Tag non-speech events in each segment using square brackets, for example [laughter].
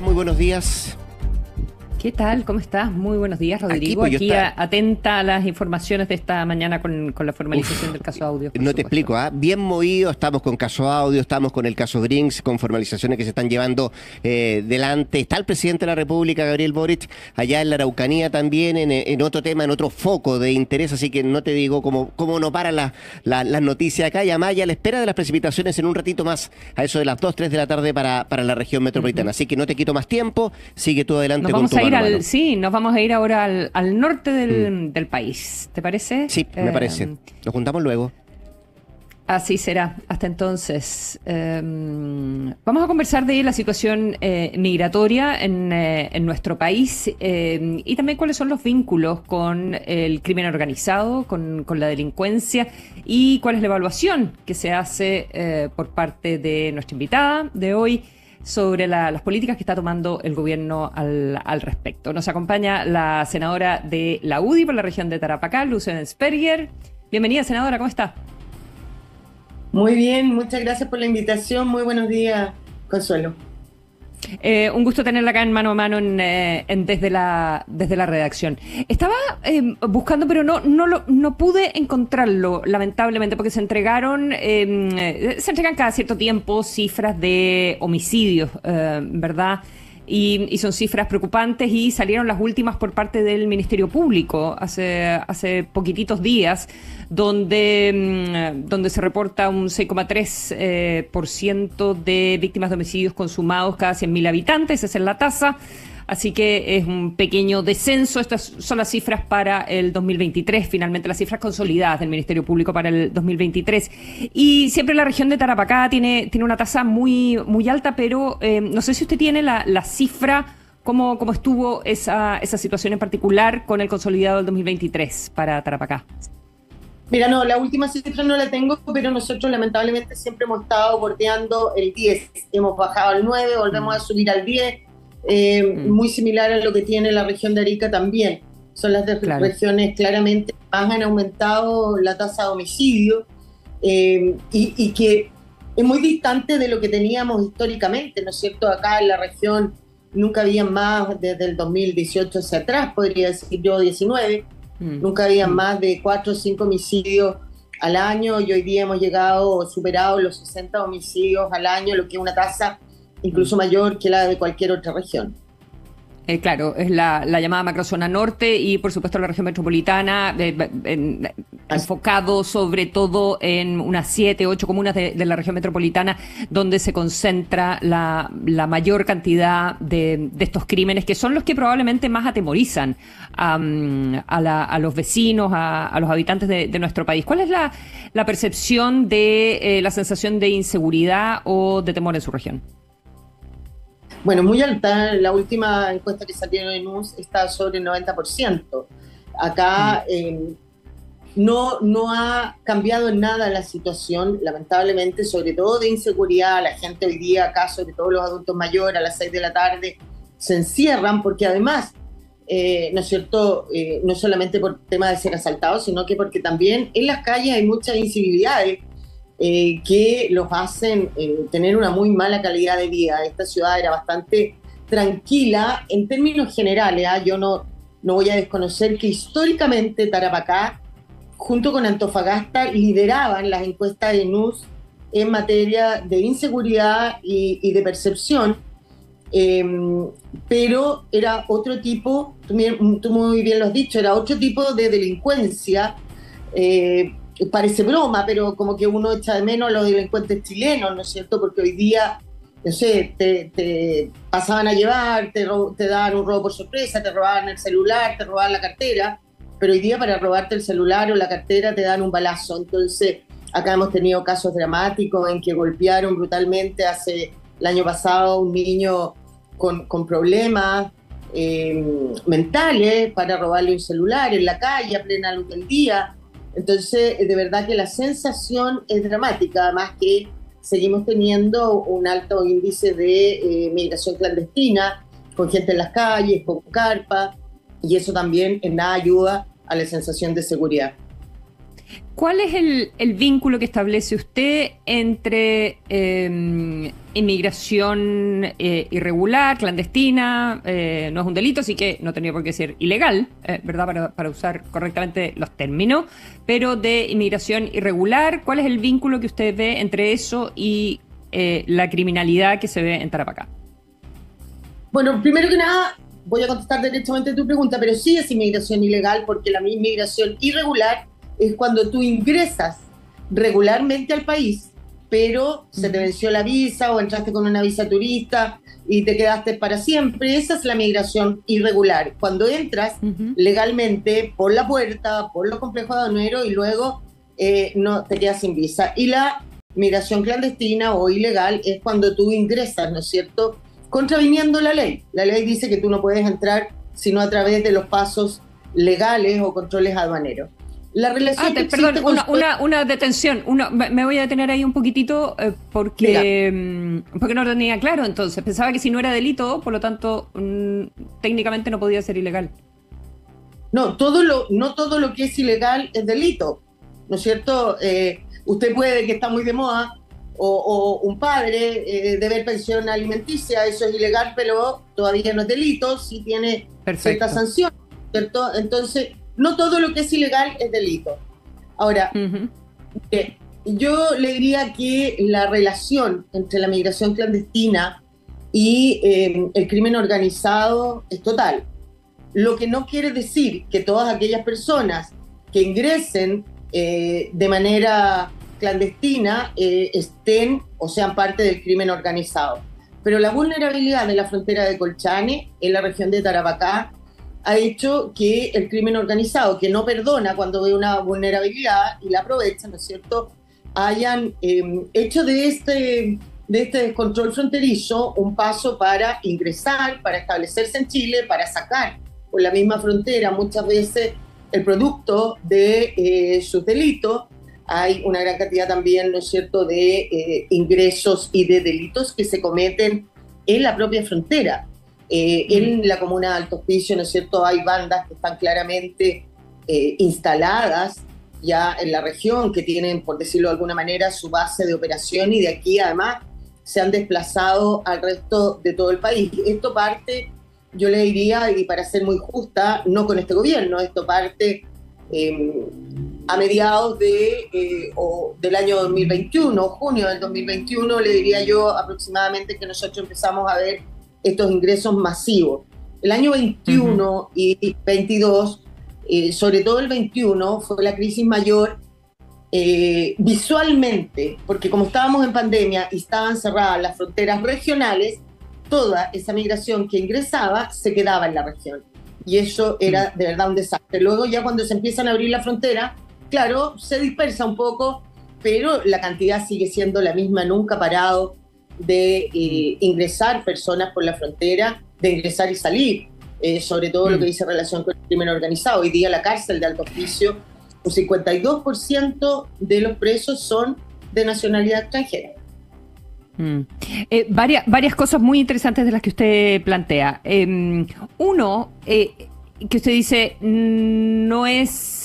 Muy buenos días. ¿Qué tal? ¿Cómo estás? Muy buenos días, Rodrigo. Aquí, pues, está- atenta a las informaciones de esta mañana con, con la formalización del caso audio. No te explico, ¿ah? bien movido, estamos con caso audio, estamos con el caso Brinks, con formalizaciones que se están llevando eh, delante. Está el presidente de la República, Gabriel Boric, allá en la Araucanía también, en, en otro tema, en otro foco de interés, así que no te digo cómo, cómo no paran las la- noticias acá. Y además ya a la espera de las precipitaciones en un ratito más, a eso de las 2, 3 de la tarde para, para la región metropolitana. Así que no te quito más tiempo, sigue tú adelante Nos con vamos tu a ir al, sí, nos vamos a ir ahora al, al norte del, del país. ¿Te parece? Sí, me Eh, parece. Nos juntamos luego. Así será. Hasta entonces. Eh, vamos a conversar de la situación eh, migratoria en, eh, en nuestro país eh, y también cuáles son los vínculos con el crimen organizado, con, con la delincuencia y cuál es la evaluación que se hace eh, por parte de nuestra invitada de hoy sobre la- las políticas que está tomando el gobierno al, al respecto. Nos acompaña la senadora de la UDI por la región de Tarapacá, Lucen Sperger. Bienvenida, senadora, ¿cómo está? Muy bien, muchas gracias por la invitación. Muy buenos días, Consuelo. Eh, un gusto tenerla acá en mano a mano en, eh, desde, la, desde la redacción. Estaba eh, buscando, pero no, no, lo, no pude encontrarlo, lamentablemente, porque se entregaron, eh, se entregan cada cierto tiempo cifras de homicidios, eh, ¿verdad? Y, y son cifras preocupantes y salieron las últimas por parte del Ministerio Público hace, hace poquititos días, donde, mm, donde se reporta un 6,3% eh, de víctimas de homicidios consumados cada 100.000 habitantes, esa es la tasa. Así que es un pequeño descenso. Estas son las cifras para el 2023, finalmente las cifras consolidadas del Ministerio Público para el 2023. Y siempre la región de Tarapacá tiene, tiene una tasa muy, muy alta, pero eh, no sé si usted tiene la, la cifra, cómo, cómo estuvo esa, esa situación en particular con el consolidado del 2023 para Tarapacá. Mira, no, la última cifra no la tengo, pero nosotros lamentablemente siempre hemos estado bordeando el 10. Hemos bajado al 9, volvemos Mm. a subir al 10, eh, Mm. muy similar a lo que tiene la región de Arica también. Son las Claro. regiones claramente más han aumentado la tasa de homicidio eh, y, y que es muy distante de lo que teníamos históricamente, ¿no es cierto? Acá en la región nunca había más desde el 2018 hacia atrás, podría decir yo 19. Mm. Nunca había Mm. más de 4 o 5 homicidios al año y hoy día hemos llegado o superado los 60 homicidios al año, lo que es una tasa incluso mayor que la de cualquier otra región. Eh, claro, es la, la llamada macrozona norte y por supuesto la región metropolitana, eh, en- enfocado sobre todo en unas siete, ocho comunas de, de la región metropolitana donde se concentra la, la mayor cantidad de, de estos crímenes que son los que probablemente más atemorizan a, la- a los vecinos, a, a los habitantes de, de nuestro país. ¿Cuál es la, la percepción de eh, la sensación de inseguridad o de temor en su región? Bueno, muy alta, la última encuesta que salieron en US está sobre el 90%. Acá eh, no, no ha cambiado en nada la situación, lamentablemente, sobre todo de inseguridad. La gente hoy día acá, sobre todo los adultos mayores, a las 6 de la tarde, se encierran porque además, eh, ¿no es cierto?, Eh, no solamente por tema de ser asaltados, sino que porque también en las calles hay muchas incivilidades eh, que los hacen eh, tener una muy mala calidad de vida. Esta ciudad era bastante tranquila en términos generales. ¿ah? Yo no, no voy a desconocer que históricamente Tarapacá, junto con Antofagasta, lideraban las encuestas de NUS en materia de inseguridad y, de percepción. Eh, pero era otro tipo, tú, tú muy bien lo has dicho, era otro tipo de delincuencia. Parece broma, pero como que uno echa de menos a los delincuentes chilenos, ¿no es cierto? Porque hoy día, no sé, te, pasaban a llevar, te, daban un robo por sorpresa, te robaban el celular, te robaban la cartera, pero hoy día para robarte el celular o la cartera te dan un balazo. Entonces, acá hemos tenido casos dramáticos en que golpearon brutalmente hace el año pasado un niño con, con problemas eh, mentales para robarle un celular en la calle a plena luz del día. Entonces, de verdad que la sensación es dramática, además que seguimos teniendo un alto índice de eh, migración clandestina, con gente en las calles, con carpa, y eso también en nada ayuda a la sensación de seguridad. ¿Cuál es el, vínculo que establece usted entre em, inmigración eh, irregular, clandestina? Eh, no es un delito, así que no tendría por qué ser ilegal, eh, ¿verdad? Para, usar correctamente los términos. Pero de inmigración irregular, ¿cuál es el vínculo que usted ve entre eso y la criminalidad que se ve en Tarapacá? Bueno, primero que nada, voy a contestar directamente tu pregunta, pero sí es inmigración ilegal porque la inmigración irregular es cuando tú ingresas regularmente al país, pero se te venció la visa o entraste con una visa turista y te quedaste para siempre. Esa es la migración irregular. Cuando entras legalmente por la puerta, por los complejos aduaneros y luego eh, no te quedas sin visa. Y la migración clandestina o ilegal es cuando tú ingresas, ¿no es cierto? Contraviniendo la ley. La ley dice que tú no puedes entrar sino a través de los pasos legales o controles aduaneros. La relación ah, perdón, una, una, detención. me voy a detener ahí un poquitito eh, porque, mm, porque no lo tenía claro entonces. Pensaba que si no era delito, por lo tanto, mm, técnicamente no podía ser ilegal. No, todo lo, no todo lo que es ilegal es delito. ¿No es cierto? Eh, usted puede, que está muy de moda, o, un padre eh, deber pensión alimenticia, eso es ilegal, pero todavía no es delito, si tiene cierta sanción. ¿cierto? Entonces no todo lo que es ilegal es delito. Ahora, eh, yo le diría que la relación entre la migración clandestina y eh, el crimen organizado es total. Lo que no quiere decir que todas aquellas personas que ingresen eh, de manera clandestina estén o sean parte del crimen organizado. Pero la vulnerabilidad de la frontera de Colchane en la región de Tarapacá ha hecho que el crimen organizado, que no perdona cuando ve una vulnerabilidad y la aprovecha, ¿no es cierto?, hayan em, hecho de este, de este descontrol fronterizo un paso para ingresar, para establecerse en Chile, para sacar por la misma frontera muchas veces el producto de eh, sus delitos. Hay una gran cantidad también, ¿no es cierto?, de eh, ingresos y de delitos que se cometen en la propia frontera. Eh, en la comuna de Alto Hospicio, ¿no es cierto?, hay bandas que están claramente eh, instaladas ya en la región, que tienen, por decirlo de alguna manera, su base de operación y de aquí además se han desplazado al resto de todo el país. Esto parte, yo le diría, y para ser muy justa, no con este gobierno, esto parte em, a mediados de, eh, del año 2021, junio del 2021, le diría yo aproximadamente que nosotros empezamos a ver estos ingresos masivos. El año 21 y 22, eh, sobre todo el 21, fue la crisis mayor eh, visualmente, porque como estábamos en pandemia y estaban cerradas las fronteras regionales, toda esa migración que ingresaba se quedaba en la región. Y eso era de verdad un desastre. Luego ya cuando se empiezan a abrir la frontera, claro, se dispersa un poco, pero la cantidad sigue siendo la misma, nunca parado de eh, ingresar personas por la frontera, de ingresar y salir, eh, sobre todo lo que mm. dice relación con el crimen organizado. Hoy día la cárcel de alto oficio, un 52% de los presos son de nacionalidad extranjera. Mm. Eh, varias, varias cosas muy interesantes de las que usted plantea. Em, uno, que usted dice, no es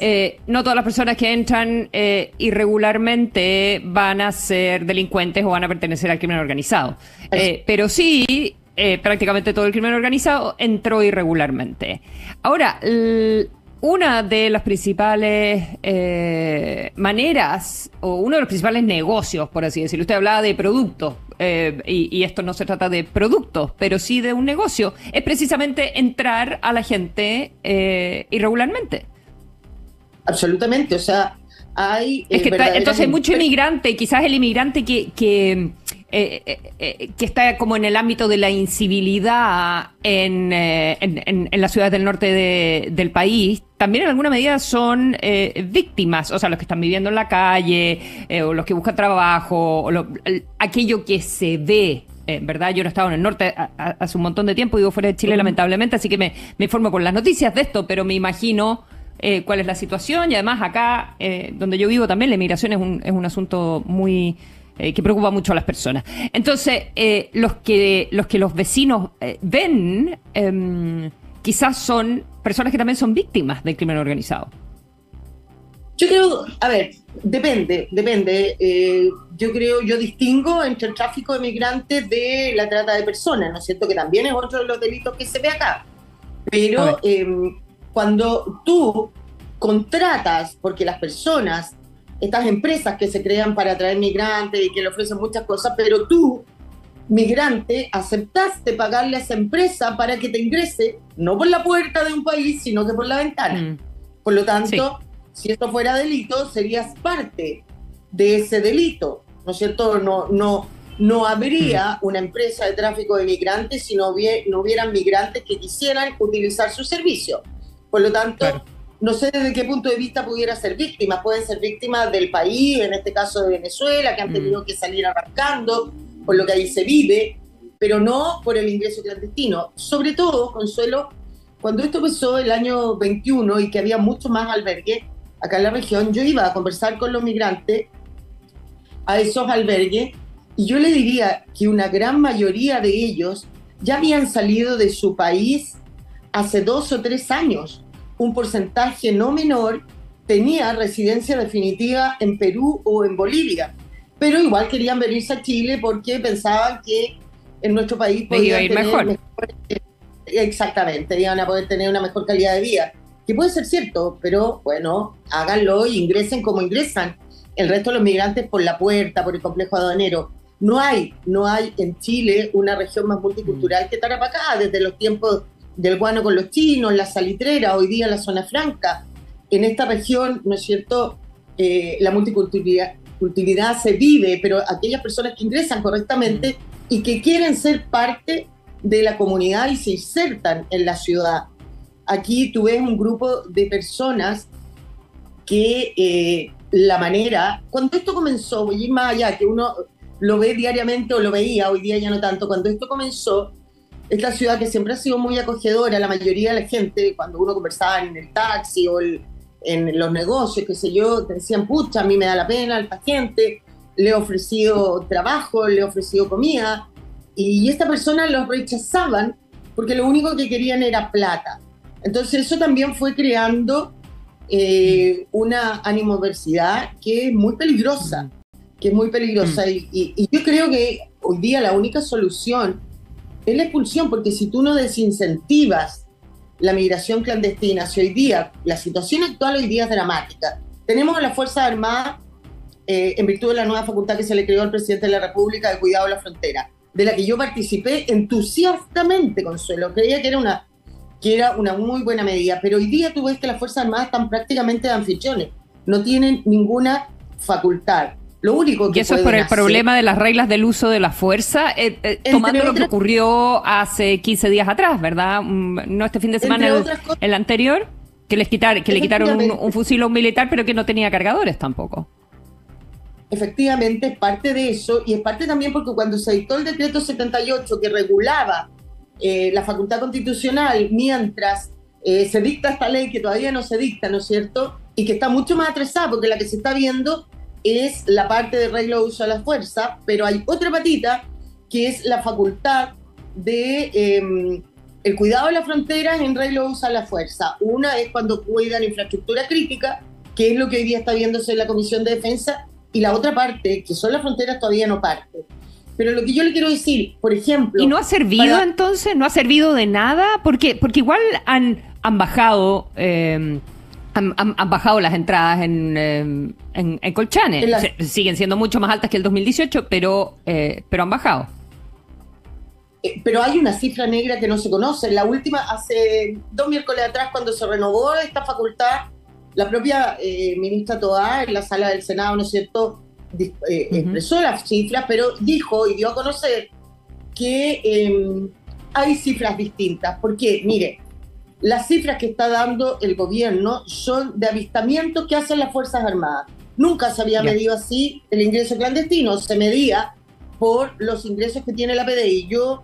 eh, no todas las personas que entran eh, irregularmente van a ser delincuentes o van a pertenecer al crimen organizado. Eh, pero sí, prácticamente todo el crimen organizado entró irregularmente. Ahora, una de las principales maneras, o uno de los principales negocios, por así decirlo, usted hablaba de productos, y, y, esto no se trata de productos, pero sí de un negocio, es precisamente entrar a la gente irregularmente absolutamente. O sea, hay. Es que eh, entonces hay mucho inmigrante, quizás el inmigrante que, que, eh, eh, que está como en el ámbito de la incivilidad en, en, en, las ciudades del norte del país, también en alguna medida son víctimas, o sea, los que están viviendo en la calle, o los que buscan trabajo, o aquello que se ve ¿verdad? Yo no he estado en el norte hace un montón de tiempo, vivo fuera de Chile, lamentablemente, así que me, me informo con las noticias de esto, pero me imagino eh, cuál es la situación y además acá, eh, donde yo vivo también, la inmigración es un, es un asunto muy eh, que preocupa mucho a las personas. Entonces, los, que, los que los vecinos ven em, quizás son personas que también son víctimas del crimen organizado. Yo creo, a ver, depende, depende. Eh, yo creo, yo distingo entre el tráfico de migrantes de la trata de personas, ¿no es cierto? Que también es otro de los delitos que se ve acá. Pero cuando tú contratas, porque las personas, estas empresas que se crean para atraer migrantes y que le ofrecen muchas cosas, pero tú, migrante, aceptaste pagarle a esa empresa para que te ingrese, no por la puerta de un país, sino que por la ventana. Mm. Por lo tanto, si esto fuera delito, serías parte de ese delito, ¿no es cierto? No, no, no habría mm. una empresa de tráfico de migrantes si no, no hubieran migrantes que quisieran utilizar su servicio. Por lo tanto, no sé desde qué punto de vista pudiera ser víctima. Pueden ser víctimas del país, en este caso de Venezuela, que han mm. tenido que salir arrancando por lo que ahí se vive, pero no por el ingreso clandestino. Sobre todo, Consuelo, cuando esto empezó el año 21 y que había mucho más albergues, acá en la región, yo iba a conversar con los migrantes a esos albergues y yo le diría que una gran mayoría de ellos ya habían salido de su país hace dos o tres años. Un porcentaje no menor tenía residencia definitiva en Perú o en Bolivia, pero igual querían venirse a Chile porque pensaban que en nuestro país podían ir mejor. exactamente, iban a poder tener una mejor calidad de vida que puede ser cierto, pero bueno, háganlo y ingresen como ingresan el resto de los migrantes por la puerta, por el complejo aduanero. No hay, no hay en Chile una región más multicultural que Tarapacá, desde los tiempos del guano con los chinos, la salitrera, hoy día la zona franca. En esta región, ¿no es cierto?, eh, la multiculturalidad se vive, pero aquellas personas que ingresan correctamente y que quieren ser parte de la comunidad y se insertan en la ciudad aquí tú ves un grupo de personas que eh, la manera, cuando esto comenzó, voy a ir más allá, que uno lo ve diariamente o lo veía, hoy día ya no tanto, cuando esto comenzó, esta ciudad que siempre ha sido muy acogedora, la mayoría de la gente, cuando uno conversaba en el taxi o en los negocios, qué sé yo, te decían, pucha, a mí me da la pena esta gente, le he ofrecido trabajo, le he ofrecido comida, y esta persona los rechazaban porque lo único que querían era plata. Entonces eso también fue creando eh, una animoversidad que es muy peligrosa, que es muy peligrosa. Mm. Y, yo creo que hoy día la única solución es la expulsión, porque si tú no desincentivas la migración clandestina, si hoy día, la situación actual hoy día es dramática, tenemos a la Fuerza Armada, eh, en virtud de la nueva facultad que se le creó al presidente de la República de Cuidado de la Frontera, de la que yo participé entusiastamente, Consuelo, creía que era una que era una muy buena medida. Pero hoy día tú ves que las Fuerzas Armadas están prácticamente de anfitriones, no tienen ninguna facultad. Lo único que y eso es por el problema de las reglas del uso de la fuerza, eh, eh, tomando lo que ocurrió hace 15 días atrás, ¿verdad? Mm, no este fin de semana, el, anterior, que, les quitar, que le quitaron un, fusil a un militar, pero que no tenía cargadores tampoco. Efectivamente, es parte de eso, y es parte también porque cuando se dictó el decreto 78 que regulaba eh, la facultad constitucional mientras eh, se dicta esta ley que todavía no se dicta, ¿no es cierto? Y que está mucho más atrasada porque la que se está viendo es la parte de regla de uso de la fuerza, pero hay otra patita que es la facultad de em, el cuidado de las fronteras en regla de uso de la fuerza. Una es cuando cuidan infraestructura crítica, que es lo que hoy día está viéndose en la Comisión de Defensa, y la otra parte, que son las fronteras, todavía no parte. Pero lo que yo le quiero decir, por ejemplo... ¿Y no ha servido entonces? ¿No ha servido de nada? Porque, porque igual han, han bajado... Eh, han, bajado las entradas en, em, en, Colchanes. siguen siendo mucho más altas que el 2018, pero, eh, pero han bajado. Eh, pero hay una cifra negra que no se conoce. La última, hace dos miércoles atrás, cuando se renovó esta facultad, la propia ministra Toá en la sala del Senado, ¿no es cierto?, eh, expresó las cifras, pero dijo y dio a conocer que em, hay cifras distintas. Porque, mire, las cifras que está dando el gobierno son de avistamientos que hacen las Fuerzas Armadas. Nunca se había medido así el ingreso clandestino, se medía por los ingresos que tiene la PDI. Yo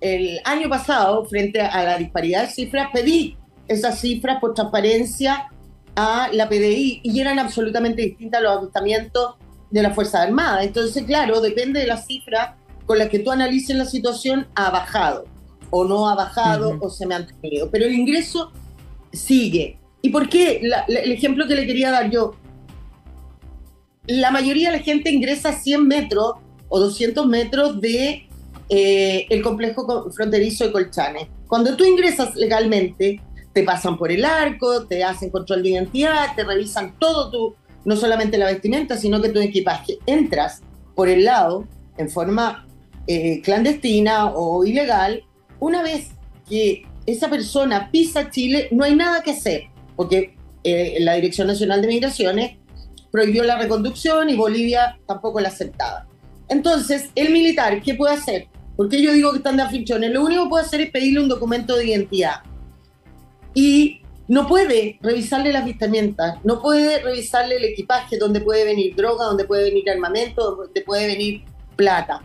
el año pasado, frente a la disparidad de cifras, pedí esas cifras por transparencia a la PDI y eran absolutamente distintas los avistamientos de la Fuerza Armada. Entonces, claro, depende de la cifra con la que tú analices la situación, ha bajado o no ha bajado o se me ha mantenido. Pero el ingreso sigue. ¿Y por qué? el ejemplo que le quería dar yo. La mayoría de la gente ingresa 100 metros o 200 metros de eh, el complejo fronterizo de Colchane. Cuando tú ingresas legalmente, te pasan por el arco, te hacen control de identidad, te revisan todo tu, no solamente la vestimenta, sino que tu equipaje. Entras por el lado en forma eh, clandestina o ilegal. Una vez que esa persona pisa Chile, no hay nada que hacer, porque eh, la Dirección Nacional de Migraciones prohibió la reconducción y Bolivia tampoco la aceptaba. Entonces, el militar, ¿qué puede hacer? Porque yo digo que están de aficiones. Lo único que puede hacer es pedirle un documento de identidad. Y no puede revisarle las vistamientas, no puede revisarle el equipaje, donde puede venir droga, donde puede venir armamento, donde puede venir plata.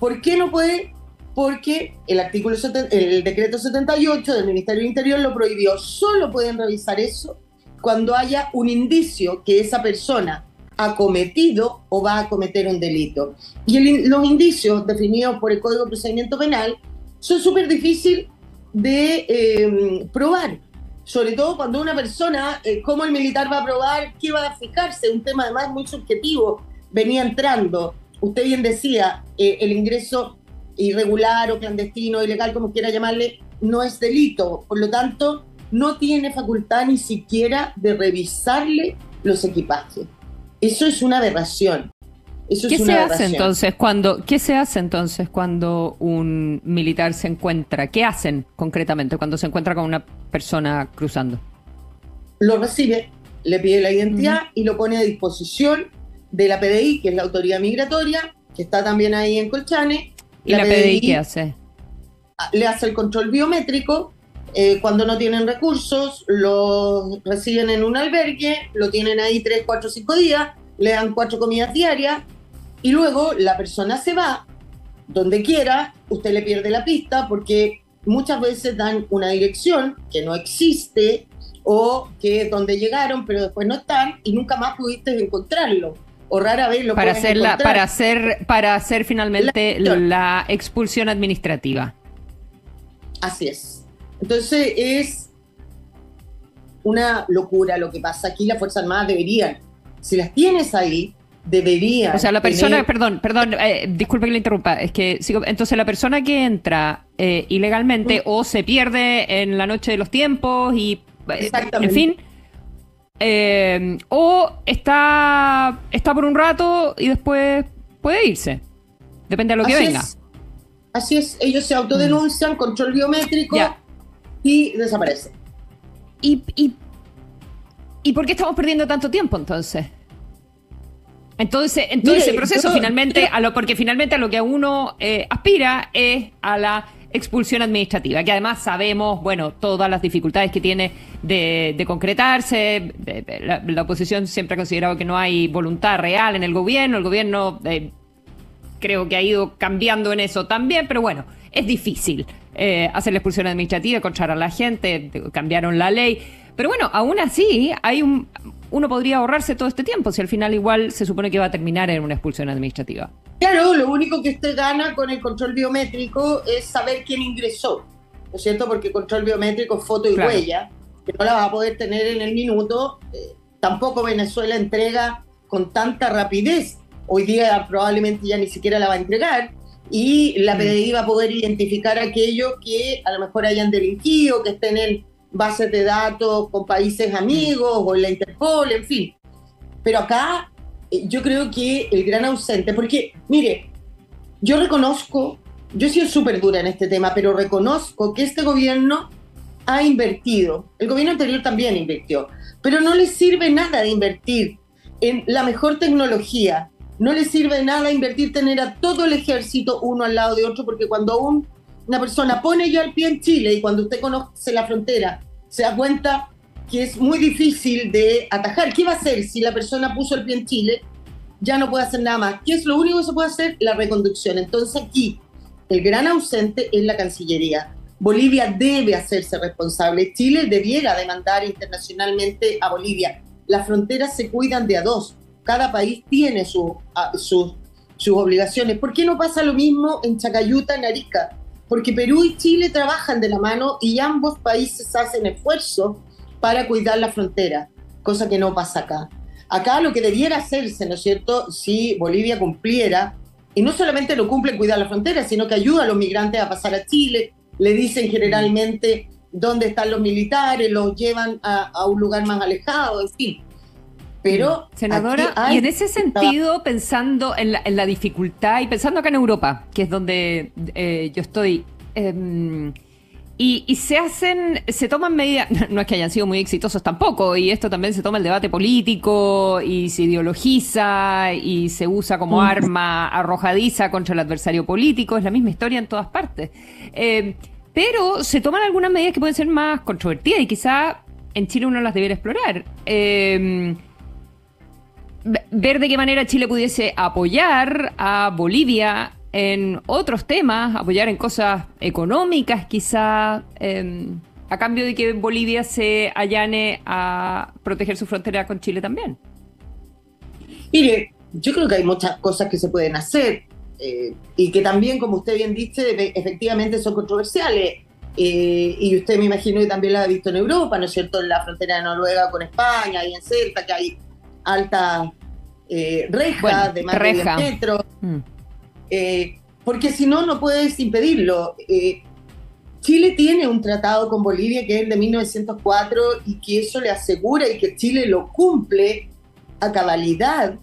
¿Por qué no puede? Porque el artículo el decreto 78 del Ministerio del Interior lo prohibió. Solo pueden revisar eso cuando haya un indicio que esa persona ha cometido o va a cometer un delito. Y los indicios definidos por el Código de Procedimiento Penal son súper difíciles de eh, probar. Sobre todo cuando una persona, eh, ¿cómo el militar va a probar? ¿Qué va a fijarse? Un tema además muy subjetivo. Venía entrando, usted bien decía, eh, el ingreso irregular o clandestino, ilegal, como quiera llamarle, no es delito. Por lo tanto, no tiene facultad ni siquiera de revisarle los equipajes. Eso es una aberración. Eso ¿Qué es se hace entonces cuando qué se hace entonces cuando un militar se encuentra? ¿Qué hacen concretamente cuando se encuentra con una persona cruzando? Lo recibe, le pide la identidad y lo pone a disposición de la PDI, que es la autoridad migratoria, que está también ahí en Colchane. ¿Y la, PDI, qué hace? Le hace el control biométrico. Eh, cuando no tienen recursos, lo reciben en un albergue, lo tienen ahí 3, 4, 5 días, le dan cuatro comidas diarias y luego la persona se va donde quiera, usted le pierde la pista porque muchas veces dan una dirección que no existe o que es donde llegaron pero después no están y nunca más pudiste encontrarlo o rara vez lo para hacer para hacer para hacer finalmente la, expulsión administrativa. Así es. Entonces es una locura lo que pasa aquí. Las fuerzas armadas deberían si las tienes ahí debería. O sea, la persona, perdón, perdón, eh, disculpe que le interrumpa, es que entonces la persona que entra eh, ilegalmente o se pierde en la noche de los tiempos y, eh, en fin, o está, está por un rato y después puede irse, depende de lo que venga. Así es, ellos se autodenuncian, mm. control biométrico y desaparecen. ¿Y, y, ¿Y por qué estamos perdiendo tanto tiempo entonces? Entonces, entonces el proceso finalmente, a lo, porque finalmente a lo que uno eh, aspira es a la expulsión administrativa, que además sabemos, bueno, todas las dificultades que tiene de, concretarse. la, oposición siempre ha considerado que no hay voluntad real en el gobierno. El gobierno eh, creo que ha ido cambiando en eso también, pero bueno, es difícil eh, hacer la expulsión administrativa, encontrar a la gente, cambiaron la ley. Pero bueno, aún así hay un, uno podría ahorrarse todo este tiempo si al final igual se supone que va a terminar en una expulsión administrativa. Claro, lo único que usted gana con el control biométrico es saber quién ingresó, ¿no es cierto? Porque control biométrico, foto y huella, que no la va a poder tener en el minuto. Eh, tampoco Venezuela entrega con tanta rapidez. Hoy día probablemente ya ni siquiera la va a entregar. Y la mm. PDI va a poder identificar aquellos que a lo mejor hayan delinquido, que estén en bases de datos con países amigos o en la Interpol, en fin. Pero acá eh, yo creo que el gran ausente, porque mire, yo reconozco, yo he sido súper dura en este tema, pero reconozco que este gobierno ha invertido, el gobierno anterior también invirtió, pero no le sirve nada de invertir en la mejor tecnología, no le sirve nada invertir tener a todo el ejército uno al lado de otro, porque cuando un una persona pone ya el pie en Chile y cuando usted conoce la frontera se da cuenta que es muy difícil de atajar. ¿Qué va a hacer si la persona puso el pie en Chile? Ya no puede hacer nada más. ¿Qué es lo único que se puede hacer? La reconducción. Entonces aquí el gran ausente es la Cancillería. Bolivia debe hacerse responsable. Chile debiera demandar internacionalmente a Bolivia. Las fronteras se cuidan de a dos. Cada país tiene sus obligaciones. ¿Por qué no pasa lo mismo en Chacayuta, en Arica? Porque Perú y Chile trabajan de la mano y ambos países hacen esfuerzos para cuidar la frontera, cosa que no pasa acá. Acá lo que debiera hacerse, ¿no es cierto?, si Bolivia cumpliera, y no solamente lo cumple cuidar la frontera, sino que ayuda a los migrantes a pasar a Chile, le dicen generalmente dónde están los militares, los llevan a, un lugar más alejado, en fin. Pero, senadora, y en ese sentido, pensando en la, dificultad y pensando acá en Europa, que es donde eh, yo estoy, em, y, se hacen, se toman medidas, [laughs] no es que hayan sido muy exitosos tampoco, y esto también se toma el debate político y se ideologiza y se usa como mm. arma arrojadiza contra el adversario político, es la misma historia en todas partes. Eh, pero se toman algunas medidas que pueden ser más controvertidas y quizá en Chile uno las debiera explorar. Eh, ver de qué manera Chile pudiese apoyar a Bolivia en otros temas, apoyar en cosas económicas quizá, em, a cambio de que Bolivia se allane a proteger su frontera con Chile también. Mire, yo creo que hay muchas cosas que se pueden hacer eh, y que también, como usted bien dice, efectivamente son controversiales. Eh, y usted me imagino que también la ha visto en Europa, ¿no es cierto? En la frontera de Noruega con España y en Celta, que hay altas eh, rejas de más de 10 metros. Mm. Eh, porque si no, no puedes impedirlo. Eh, Chile tiene un tratado con Bolivia que es el de 1904 y que eso le asegura y que Chile lo cumple a cabalidad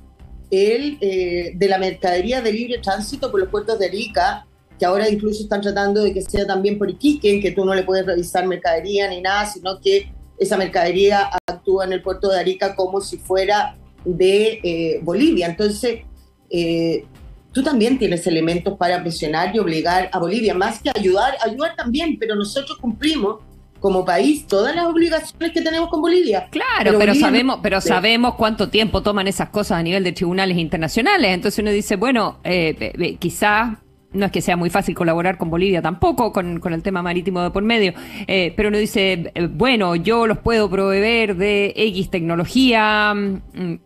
el, eh, de la mercadería de libre tránsito por los puertos de Arica, que ahora incluso están tratando de que sea también por Iquique, en que tú no le puedes revisar mercadería ni nada, sino que esa mercadería actúa en el puerto de Arica como si fuera de Bolivia. Entonces, eh, tú también tienes elementos para presionar y obligar a Bolivia, más que ayudar, ayudar también, pero nosotros cumplimos como país todas las obligaciones que tenemos con Bolivia. Claro, pero, sabemos, pero sabemos cuánto tiempo toman esas cosas a nivel de tribunales internacionales. Entonces uno dice, bueno, eh, quizás no es que sea muy fácil colaborar con Bolivia tampoco, con, el tema marítimo de por medio, eh, pero uno dice, eh, bueno, yo los puedo proveer de X tecnología, mm, mm,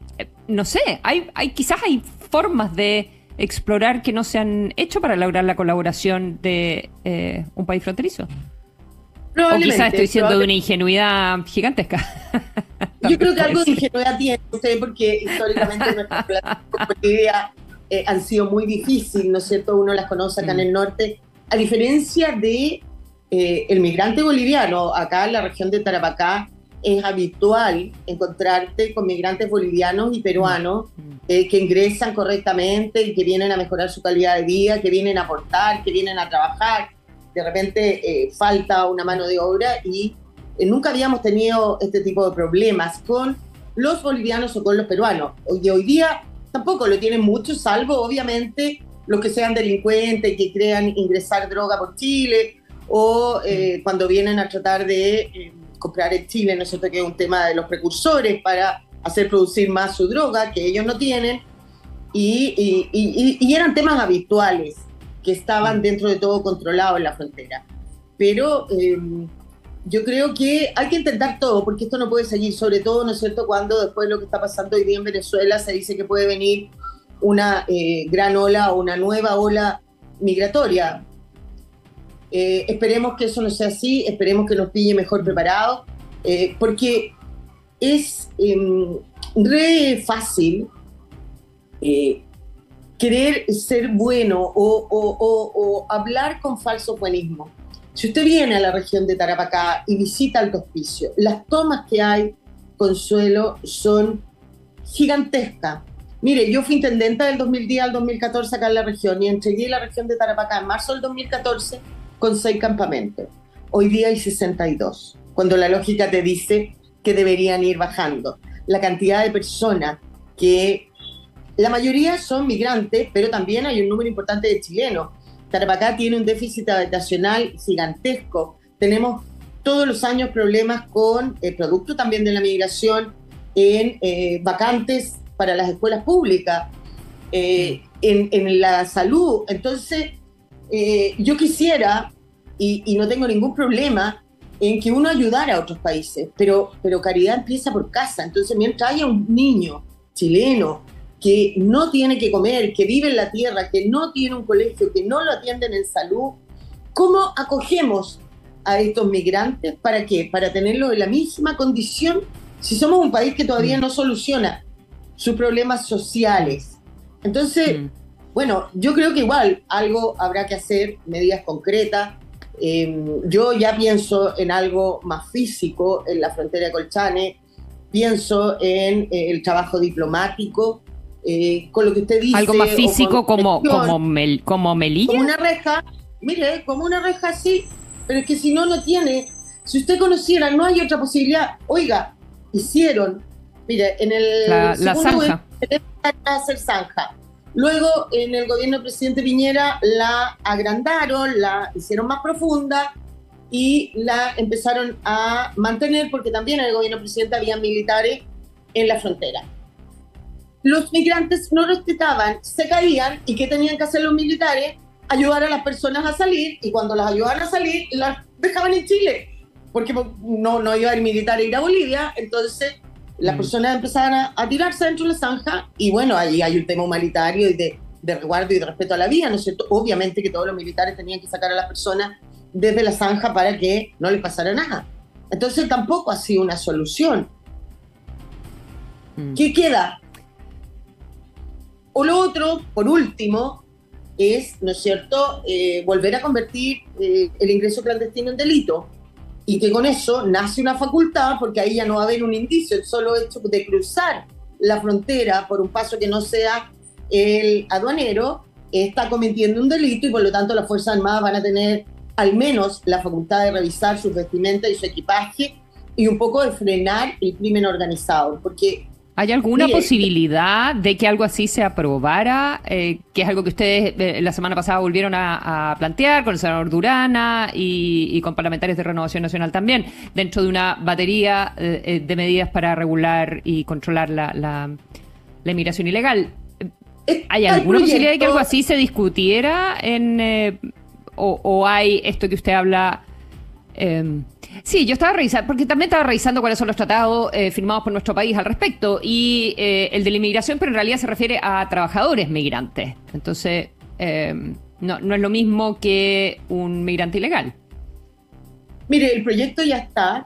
no sé, hay, hay quizás hay formas de explorar que no se han hecho para lograr la colaboración de eh, un país fronterizo? O quizás estoy siendo de una ingenuidad gigantesca. Yo creo que [laughs] algo de ingenuidad tiene usted, porque históricamente con Bolivia eh, han sido muy difíciles, ¿no es cierto? Uno las conoce acá en el mm. norte. A diferencia de eh, el migrante boliviano, acá en la región de Tarapacá, es habitual encontrarte con migrantes bolivianos y peruanos mm. eh, que ingresan correctamente y que vienen a mejorar su calidad de vida, que vienen a aportar, que vienen a trabajar. De repente eh, falta una mano de obra y eh, nunca habíamos tenido este tipo de problemas con los bolivianos o con los peruanos. Y hoy día tampoco lo tienen mucho, salvo obviamente los que sean delincuentes, que crean ingresar droga por Chile o mm. cuando vienen a tratar de comprar en Chile, ¿no es cierto? Que es un tema de los precursores para hacer producir más su droga, que ellos no tienen, y, y, eran temas habituales que estaban mm. dentro de todo controlados en la frontera. Pero em, yo creo que hay que intentar todo, porque esto no puede seguir, sobre todo, ¿no es cierto?, cuando después de lo que está pasando hoy día en Venezuela se dice que puede venir una eh, gran ola o una nueva ola migratoria. Eh, esperemos que eso no sea así, esperemos que nos pille mejor preparados, eh, porque es em, re fácil querer ser bueno o, hablar con falso buenismo. Si usted viene a la región de Tarapacá y visita el Hospicio, las tomas que hay con suelo son gigantescas. Mire, yo fui intendenta del 2010 al 2014 acá en la región y entregué la región de Tarapacá en marzo del 2014 con seis campamentos. Hoy día hay 62, cuando la lógica te dice que deberían ir bajando. La cantidad de personas que, la mayoría son migrantes, pero también hay un número importante de chilenos. Tarapacá tiene un déficit habitacional gigantesco. Tenemos todos los años problemas con el producto también de la migración en eh, vacantes para las escuelas públicas, eh, en, en, la salud. Entonces, eh, yo quisiera, y, no tengo ningún problema, en que uno ayudara a otros países, pero, pero caridad empieza por casa. Entonces, mientras haya un niño chileno que no tiene que comer, que vive en la tierra, que no tiene un colegio, que no lo atienden en salud, ¿cómo acogemos a estos migrantes. ¿Para qué? Para tenerlos en la misma condición si somos un país que todavía mm. no soluciona sus problemas sociales. Entonces, mm. bueno, yo creo que igual algo habrá que hacer, medidas concretas. Em, yo ya pienso en algo más físico en la frontera de Colchane, pienso en eh, el trabajo diplomático, eh, con lo que usted dice. Algo más físico como, como, mel, como melilla. Como una reja, mire, como una reja así, pero es que si no, no tiene. Si usted conociera, no hay otra posibilidad. Oiga, hicieron, mire, en el la, la zanja. hacer zanja. Luego, en el gobierno del presidente Piñera, la agrandaron, la hicieron más profunda y la empezaron a mantener porque también en el gobierno del presidente había militares en la frontera. Los migrantes no respetaban, se caían y ¿qué tenían que hacer los militares? Ayudar a las personas a salir y cuando las ayudaban a salir, las dejaban en Chile porque no, no iba el militar a ir a Bolivia, entonces las mm. personas empezaban a, tirarse dentro de la zanja y bueno, allí hay un tema humanitario y de, de resguardo y de respeto a la vida, ¿no es cierto? Obviamente que todos los militares tenían que sacar a las personas desde la zanja para que no les pasara nada. Entonces tampoco ha sido una solución. Mm. ¿Qué queda? O lo otro, por último, es, ¿no es cierto?, eh, volver a convertir eh, el ingreso clandestino en delito y que con eso nace una facultad, porque ahí ya no va a haber un indicio, el solo hecho de cruzar la frontera por un paso que no sea el aduanero, está cometiendo un delito y por lo tanto las Fuerzas Armadas van a tener al menos la facultad de revisar su vestimenta y su equipaje y un poco de frenar el crimen organizado, porque ¿Hay alguna posibilidad de que algo así se aprobara? Eh, que es algo que ustedes eh, la semana pasada volvieron a, plantear con el senador Durana y, con parlamentarios de Renovación Nacional también, dentro de una batería eh, de medidas para regular y controlar la, la, inmigración ilegal. ¿Hay alguna posibilidad de que algo así se discutiera en, o, o, hay esto que usted habla? Em, Sí, yo estaba revisando, porque también estaba revisando cuáles son los tratados eh, firmados por nuestro país al respecto, y eh, el de la inmigración, pero en realidad se refiere a trabajadores migrantes. Entonces, eh, no, no es lo mismo que un migrante ilegal. Mire, el proyecto ya está.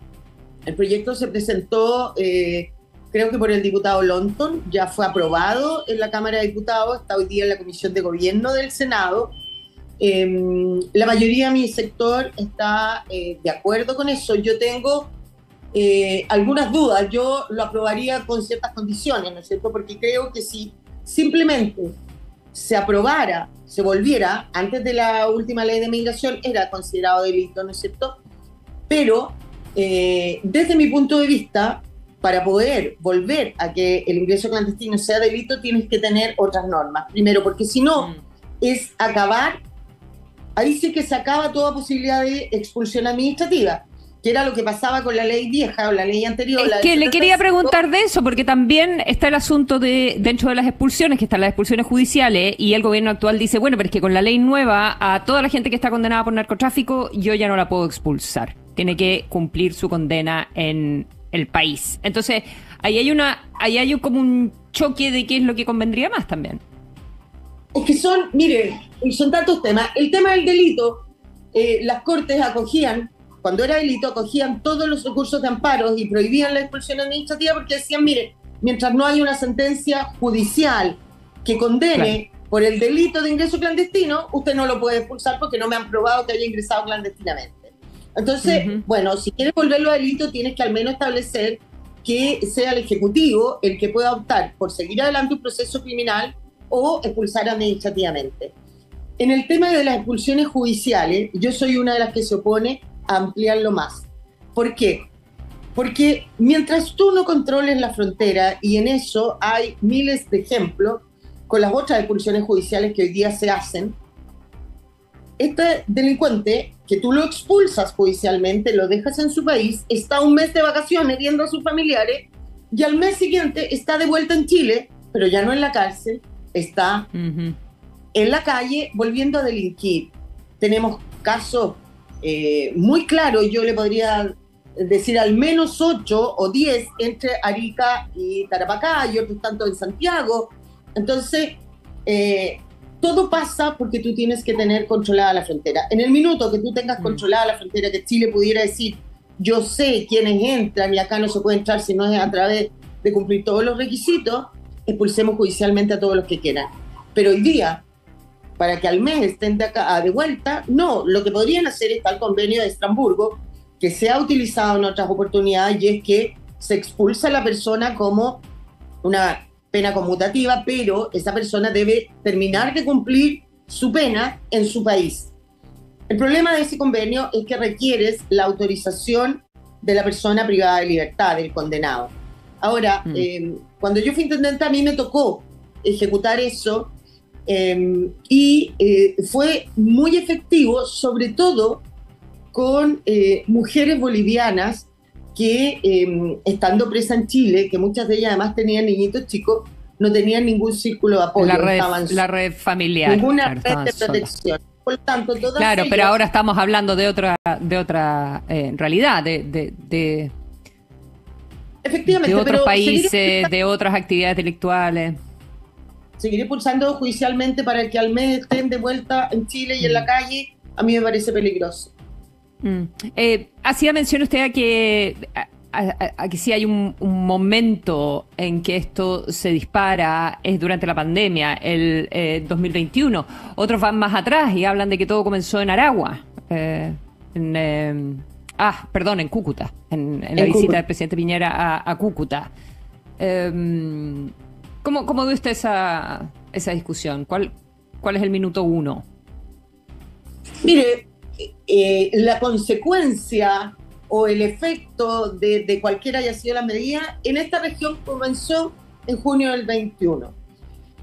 El proyecto se presentó, creo que por el diputado Lonton, ya fue aprobado en la Cámara de Diputados, está hoy día en la Comisión de Gobierno del Senado Em, la mayoría de mi sector está eh, de acuerdo con eso. Yo tengo eh, algunas dudas. Yo lo aprobaría con ciertas condiciones, ¿no es cierto? Porque creo que si simplemente se aprobara, se volviera, antes de la última ley de migración, era considerado delito, ¿no es cierto? Pero eh, desde mi punto de vista, para poder volver a que el ingreso clandestino sea delito, tienes que tener otras normas. Primero, porque si no, mm. es acabar ahí sí que se acaba toda posibilidad de expulsión administrativa que era lo que pasaba con la ley vieja o la ley anterior. Es que le quería preguntar de eso, porque también está el asunto de dentro de las expulsiones, que están las expulsiones judiciales, y el gobierno actual dice, bueno, pero es que con la ley nueva, a toda la gente que está condenada por narcotráfico, yo ya no la puedo expulsar. Tiene que cumplir su condena en el país. Entonces, ahí hay una, ahí hay como un choque de qué es lo que convendría más también. Es que son, son tantos temas. El tema del delito, eh, las cortes acogían, cuando era delito, acogían todos los recursos de amparo y prohibían la expulsión administrativa porque decían, mire, mientras no hay una sentencia judicial que condene por el delito de ingreso clandestino, usted no lo puede expulsar porque no me han probado que haya ingresado clandestinamente. Entonces, bueno, si quieres volverlo a delito, tienes que al menos establecer que sea el Ejecutivo el que pueda optar por seguir adelante un proceso criminal o expulsar administrativamente. En el tema de las expulsiones judiciales, yo soy una de las que se opone a ampliarlo más. ¿Por qué? Porque mientras tú no controles la frontera, y en eso hay miles de ejemplos, con las otras expulsiones judiciales que hoy día se hacen, este delincuente que tú lo expulsas judicialmente, lo dejas en su país, está un mes de vacaciones viendo a sus familiares y al mes siguiente está de vuelta en Chile, pero ya no en la cárcel, está en la calle volviendo a delinquir. Tenemos casos eh, muy claros, yo le podría decir al menos 8 o 10 entre Arica y Tarapacá y otros tanto en Santiago. Entonces, eh, todo pasa porque tú tienes que tener controlada la frontera. En el minuto que tú tengas mm. controlada la frontera, que Chile pudiera decir, yo sé quiénes entran y acá no se puede entrar si no es a través de cumplir todos los requisitos, expulsemos judicialmente a todos los que quieran. Pero hoy día, para que al mes estén de acá de vuelta, no, lo que podrían hacer está el convenio de Estrasburgo, que se ha utilizado en otras oportunidades y es que se expulsa a la persona como una pena conmutativa, pero esa persona debe terminar de cumplir su pena en su país. El problema de ese convenio es que requieres la autorización de la persona privada de libertad, del condenado. Ahora, mm. eh, cuando yo fui intendente, a mí me tocó ejecutar eso eh, y eh, fue muy efectivo, sobre todo con mujeres bolivianas que em, estando presa en Chile, que muchas de ellas además tenían niñitos chicos, no tenían ningún círculo de apoyo. La red, la red familiar. Ninguna red de protección. Por tanto, claro, pero ahora estamos hablando de otra, de otra eh, realidad, de, de, Efectivamente, de otros países, de otras actividades intelectuales. Seguiré pulsando judicialmente para que al mes estén de vuelta en Chile y en la mm. calle. A mí me parece peligroso. Mm. Eh, hacía mención usted a que, a, que si hay un, momento en que esto se dispara es durante la pandemia, el 2021. Eh, Otros van más atrás y hablan de que todo comenzó en Aragua. Eh, ah, perdón, en Cúcuta, en, la visita del presidente Piñera a, Cúcuta. ¿Cómo, ¿Cómo ve usted esa, esa discusión? ¿Cuál, ¿Cuál es el minuto uno? Mire, eh, la consecuencia o el efecto de, de cualquiera haya sido la medida en esta región comenzó en junio del 21.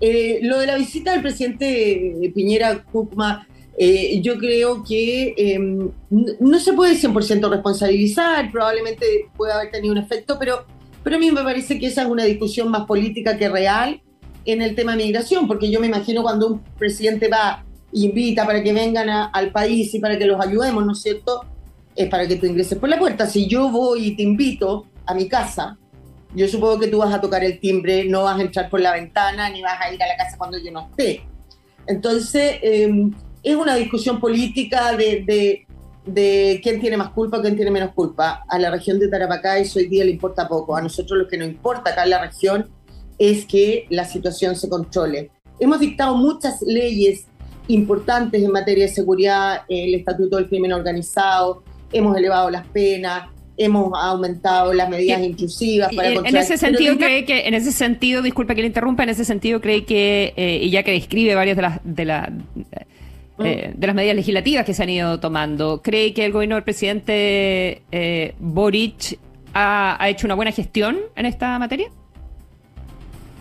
Eh, lo de la visita del presidente Piñera Kukma, eh, yo creo que em, no se puede 100% responsabilizar, probablemente puede haber tenido un efecto, pero, pero a mí me parece que esa es una discusión más política que real en el tema de migración, porque yo me imagino cuando un presidente va invita para que vengan al país y para que los ayudemos, ¿no es cierto? Es para que tú ingreses por la puerta. Si yo voy y te invito a mi casa, yo supongo que tú vas a tocar el timbre, no vas a entrar por la ventana, ni vas a ir a la casa cuando yo no esté. Entonces, em, es una discusión política de, de, de, quién tiene más culpa, quién tiene menos culpa. A la región de Tarapacá eso hoy día le importa poco. A nosotros lo que nos importa acá en la región es que la situación se controle. Hemos dictado muchas leyes importantes en materia de seguridad, el Estatuto del Crimen Organizado, hemos elevado las penas, hemos aumentado las medidas intrusivas para En ese sentido cree que, en ese sentido, disculpe que le interrumpa, en ese sentido cree que, eh, y ya que describe varias de las de la, eh, de las medidas legislativas que se han ido tomando, ¿cree que el gobierno del presidente eh, Boric ha, ha hecho una buena gestión en esta materia?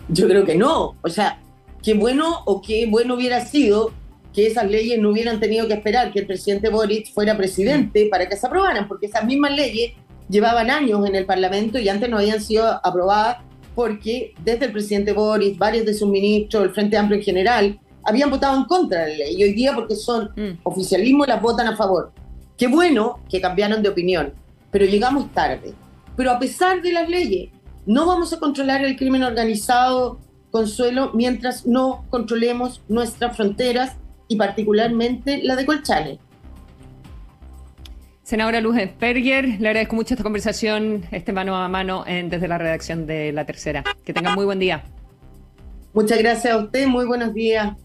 Yo creo que no. O sea, qué bueno o qué bueno hubiera sido que esas leyes no hubieran tenido que esperar que el presidente Boric fuera presidente para que se aprobaran, porque esas mismas leyes llevaban años en el Parlamento y antes no habían sido aprobadas porque desde el presidente Boric, varios de sus ministros, el Frente Amplio en general, habían votado en contra de la ley. Y hoy día, porque son mm. oficialismo, las votan a favor. Qué bueno que cambiaron de opinión, pero llegamos tarde. Pero a pesar de las leyes, no vamos a controlar el crimen organizado, Consuelo, mientras no controlemos nuestras fronteras y particularmente la de Colchane. Senadora Luz Esperger, le agradezco mucho esta conversación, este mano a mano en, desde la redacción de La Tercera. Que tenga muy buen día. Muchas gracias a usted, muy buenos días.